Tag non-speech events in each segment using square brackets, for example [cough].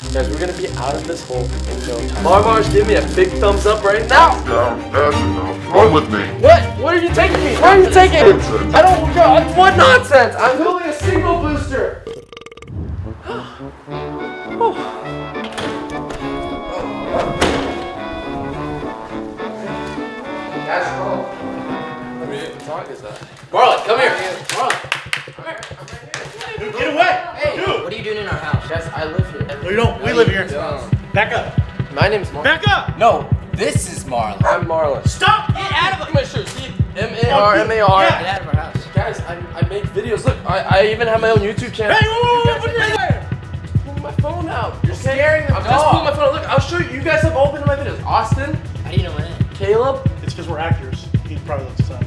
Guys, we're gonna be out of this hole in no time. Marmars, give me a big thumbs up right now. Down, fast enough. Run with me. What? Where are you taking me? Where are you taking me? I don't go. What nonsense? I'm building a signal booster. Guys, hello. What dog is that? Marlin, come here. Marlin. Get! Hey, Dude! what are you doing in our house? Guys, I live here. No, you don't. We live here. Back up. My name's Marlin. Back up! No, this is Marlin. I'm Marlin. Stop! Get out of my shirt. See, M A R M A R. Get out of our house. Guys, I, I make videos. Look, I, I even have my own YouTube channel. Hey, whoa, whoa, whoa, You put guys your have- Pull my phone out. You're scaring the I'm just dog. pulling my phone out. Look, I'll show you. You guys have all been in my videos. Austin, How do you know my name? Caleb, It's because we're actors. He probably looks us up.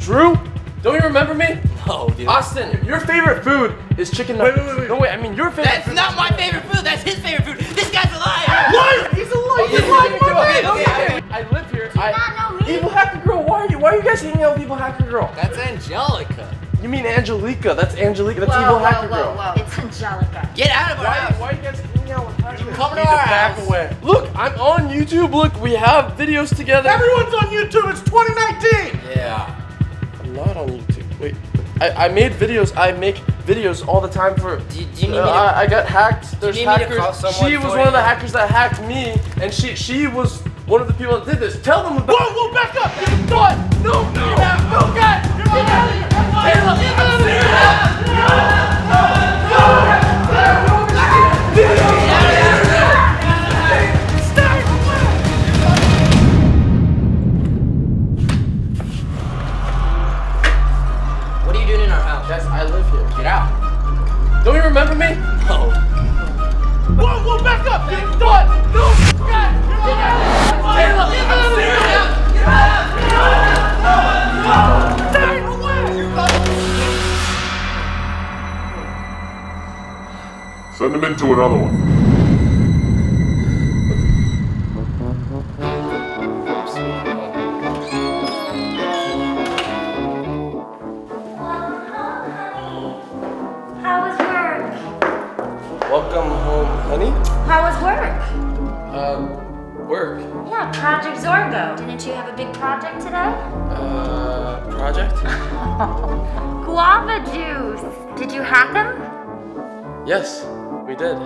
Drew. Don't you remember me? No, dude. Austin, your favorite food is chicken nuggets. wait, wait, wait. No, wait. I mean, your favorite. That's food not my favorite food. That's his favorite food. This guy's a liar. Liar! He's a liar! He's lying Okay, about okay, Okay, I live here. I, not know me? Evil Hacker Girl. Why are you? Why are you guys hanging out with Evil Hacker Girl? That's Angelica. You mean Angelica? That's Angelica. That's Whoa, Evil whoa, Hacker whoa, Girl. whoa. It's Angelica. Get out of our Why, house. why are you guys hanging out with Hacker? Come to Need to our back house. away. Look, I'm on YouTube. Look, we have videos together. Everyone's on YouTube. It's 2019. Yeah. I'm not on YouTube. Wait, I, I made videos. I make videos all the time for. Do, do you need me Uh, to? I, I got hacked. There's need me to hackers. she was for one of the hackers that hacked me, and she she was one of the people that did this. Tell them about. Whoa, whoa, back up! What? No, no, no, no, God! Get out of here! Caleb, I'm serious! What Don't you remember me? No. Whoa, whoa, back up! What? No! God! Get out of here! Caleb, I'm serious! Send him into another one. Welcome home, honey. How was work? Um, work. Yeah, Project Zorgo. Didn't you have a big project today? Uh, project? [laughs] Guava juice. Did you hack them? Yes, we did.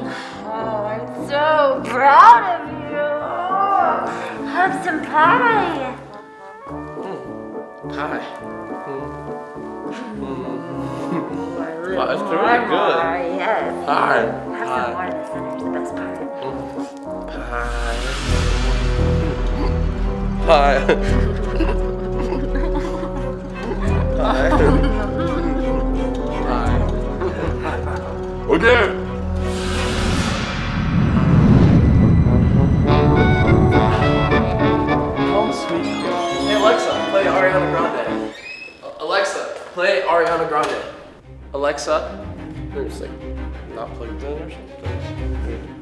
Oh, I'm so proud of you. Oh, have some pie. Hi. I [laughs] [laughs] really Wow, it's want really good. more, Yes. Hi. Have some more of this, the best part. Hi. Hi. Hi. Again. Home sweet. Hey Alexa, play Ariana Grande. Alexa, play Ariana Grande. Alexa, there's like not plugged in or something.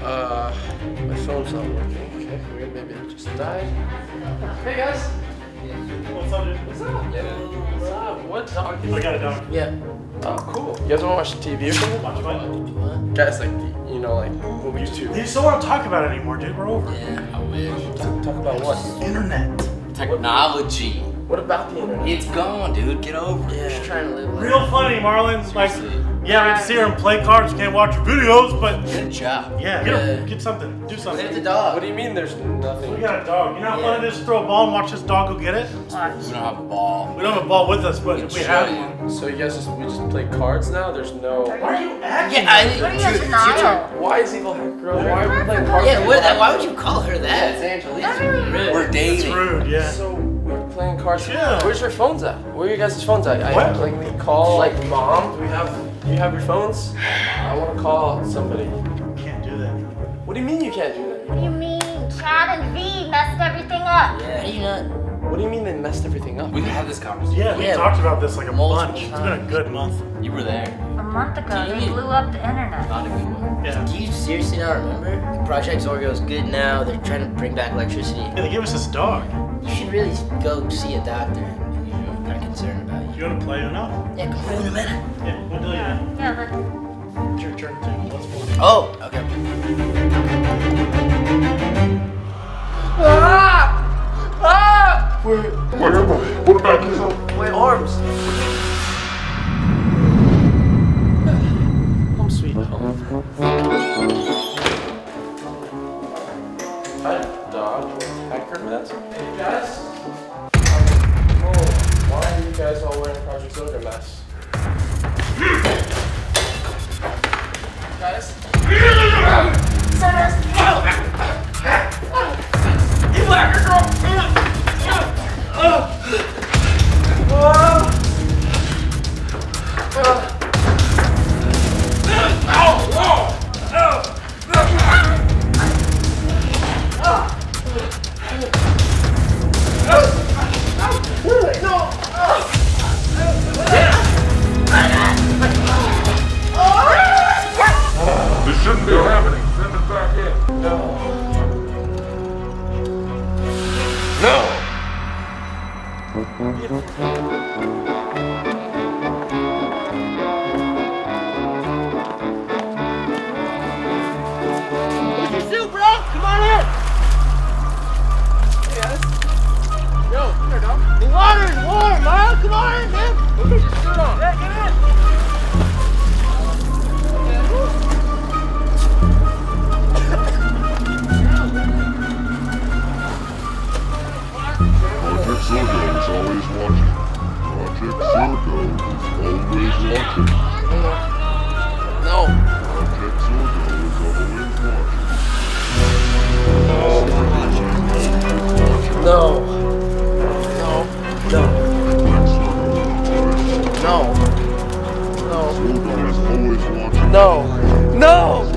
Uh, my phone's not working. Okay, weird. Maybe it just died. Hey guys. What's up, dude? What's up? What's up? What dog? I got a dog. Yeah. Oh, cool. You guys want to watch the TV or something? Watch what? Guys, like, you know, like, YouTube. You still want to talk about it anymore, dude. We're over. Yeah, I wish. Talk about what? Internet. Technology. What about the internet? It's gone, dude. Get over it. Yeah. Just trying to live like Real funny, Marlin. Like, yeah, we can see her and play cards, can't watch her videos, but Good job. yeah, get, her, get something, do something. Get the dog. What do you mean there's nothing? We got a dog. You know how Yeah. fun it is to throw a ball and watch this dog go get it? Watch. We don't have a ball. We don't have a ball with us, but We we have show one. So you guys just, we just play cards now? There's no... Why are you acting? Yeah, I What are you Dude, in denial? Why is Evil Hack Girl? Why are we playing cards? Yeah, what, Evil why would you call her that? It's Angelique. That's really rude. We're It's dating. rude, yeah. So, we're playing cards. Yeah. Where's your phones at? Where are your guys' phones at? I, What? Like, we call, like, mom? Do we have, do you have your phones? [sighs] I want to call somebody. Can't do that. What do you mean you can't do that? What do you mean? Chad and Vy messed everything up. Yeah. How do you not? What do you mean they messed everything up? We can have this conversation. Yeah, we Yeah. talked about this like a Multiple bunch. It's been a good month. You were there. A month ago, Do they you- blew up the internet. Not a good one. Yeah. Do you seriously not remember? Project Zorgo is good now. They're trying to bring back electricity. Yeah, they gave us this dog. You should really go see a doctor. I'm kind concerned about you. You You want to play Uno? Yeah, come in a minute. Yeah, we'll do it. Yeah. Yeah, let's. It's your turn too. Let's play. Oh, okay. Ah! Ah! Wait, Wait, come on. Put it back here. wait, arms. Home sweet home. Guys. No. No.